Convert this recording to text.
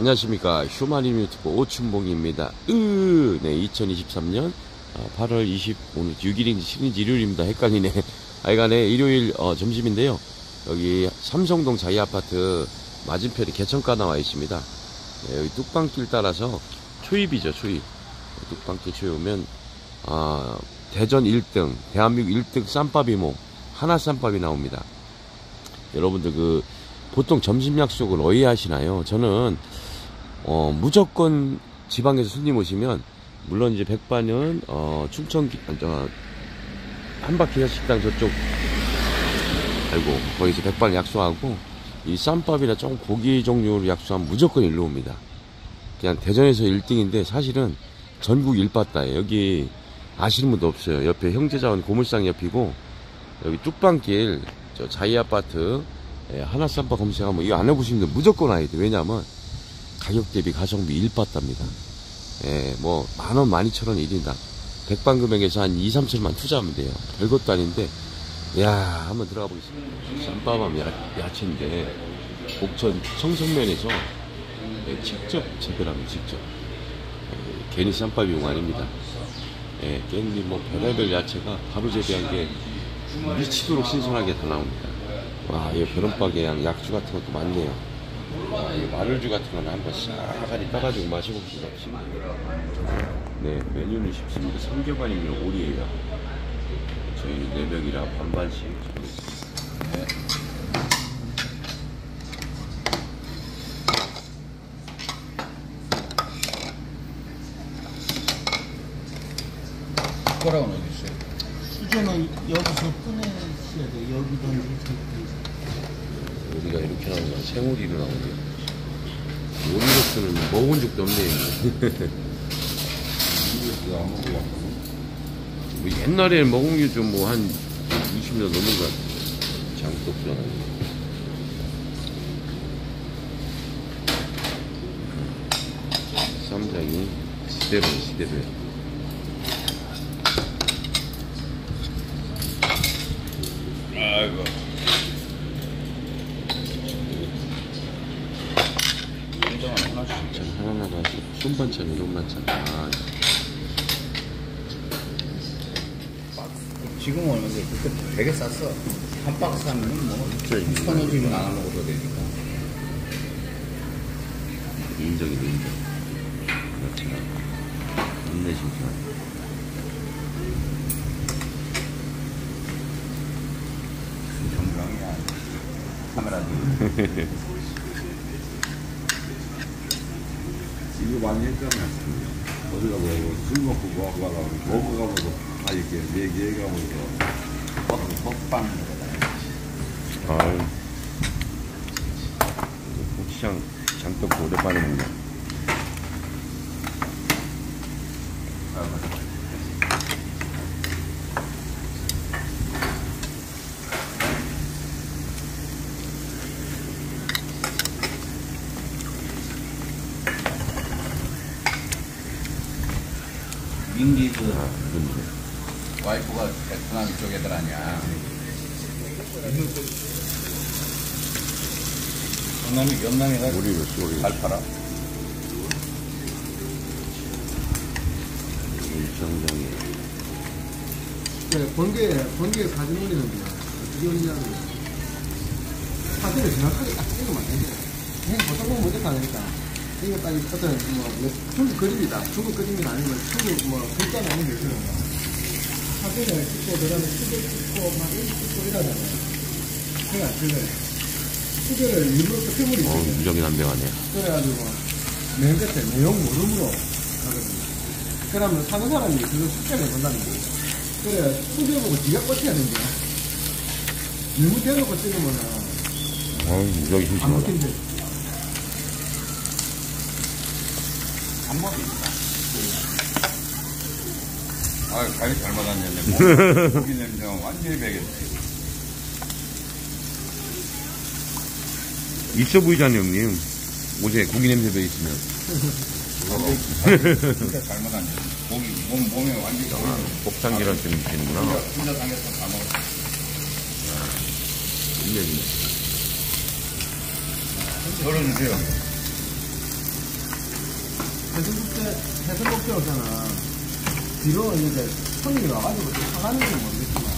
안녕하십니까. 휴마님 유튜브 오춘봉입니다. 으, 네 2023년 8월 20 오늘 6일인지 7일인지 일요일입니다. 헷갈리네. 하여간에 일요일 어, 점심인데요. 여기 삼성동 자이아파트 맞은편에 개천가 나와 있습니다. 네, 여기 뚝방길 따라서 초입이죠 초입. 뚝방길 초입 오면 아, 대전 1등 대한민국 1등 쌈밥이모 하나 쌈밥이 나옵니다. 여러분들 그 보통 점심 약속을 어디 하시나요? 저는 어, 무조건 지방에서 손님 오시면 물론 이제 백반은 어, 춘천 어, 한바퀴 식당 저쪽 알고 거기서 백반 약속하고 이 쌈밥이나 좀 고기 종류를 약속하면 무조건 일로 옵니다. 그냥 대전에서 1등인데 사실은 전국 일바다예요. 여기 아시는 분도 없어요. 옆에 형제자원 고물상 옆이고 여기 뚝방길 저 자이 아파트 예, 하나쌈밥 검색하면 이거 안 해보시는 분 무조건 돼. 왜냐면 가격 대비 가성비 일바답니다. 예, 뭐, 만 원, 만 이천 원 1인당. 백반 금액에서 한 2, 3천만 투자하면 돼요. 별것도 아닌데, 야 한번 들어가 보겠습니다. 쌈밥함 야, 야채인데, 옥천 청성면에서 예, 직접 재배하면 직접. 예, 괜히 쌈밥이 용 아닙니다. 예, 깻잎 뭐 별의별 야채가 바로 재배한 게 미치도록 신선하게 다 나옵니다. 와, 이 베론박에 약주 같은 것도 많네요. 마늘주 같은 거는 한번 싹하니 따가지고 마셔봅시다. 네, 메뉴는 쉽습니다. 삼겹살이면 오리예요. 저희는 네 명이라 반반씩 준비했습니다. 네. 숟가락은 어디 있어요? 수저는 여기서 꺼내셔야 돼. 여기든지 저기. 우리가 이렇게 나오는 건 생오리로 나오네요. 오리로스는 먹은 적도 먹어봤거든. 뭐 옛날에 먹은 게 좀 뭐 한 20년 넘은 것 같아요. 장독전은. 쌈장이 시대로 시대로. 아이고. 인정은 하나씩. 자, 하나하나 손반찬, 이런 반찬. 아, 지금은 얼마인데 그때 되게 쌌어. 한 박스 하면 뭐 진짜 서너 집은 안 먹어도 되니까. 인정이네, 인정. 그렇죠. 인내심사. 정강이야. 카메라 도. 이거 많이 했잖아. 어디 가고 술 먹고 뭐 하고 가고 먹어가면서 다 이렇게 얘기해가면서 먹방. 아유. 고추장 장떡 오랜만에 먹네. 민기 그 아, 그런데. 와이프가 베트남 쪽 애들 아니야. 경남이 연남이가 오리로 쏘리. 잘 팔아. 일정장에. 네, 번개, 번개 사진 올리는데, 어떻게 올리냐면, 사진을 정확하게 딱 찍으면 안 되죠. 그냥 보통 보면 못해 가니까. 딱 어떤, 뭐, 뭐, 중국 그림이다. 중국 그림이나 아니면 중국 뭐, 글자나 아니면 되죠. 사진을 찍고, 그 다음에 수제 찍고, 막 이렇게 찍고 이러잖아요. 안 찍어요. 수제를 일부러 또 패물이 어. 무적이 난병하네. 그래가지고 맨 끝에 내용 모름으로 하거든요. 그러면 사는 사람이 그거 숙제를 본다는 거예요. 그래 숙제 보고 지가 꽂혀야 된대요. 너무 대놓고 찍으면은 어, 안 심심하다. 먹힌대. 한번입니다 아, 가위 잘 맞았네. 고기 냄새가 완전히 배겠지. 있어 보이잖아요, 형님. 옷에 고기 냄새 배 있으면. 진짜 잘 맞았네. 고기, 몸, 몸에 완전히 아, 복상 계란 좀 되는구나. 혼자 당겨서 다 먹었어. 인내네. 열어주세요. 해수국제, 해수국제로서는 뒤로 이제 손님이 와가지고 건 모르겠어요.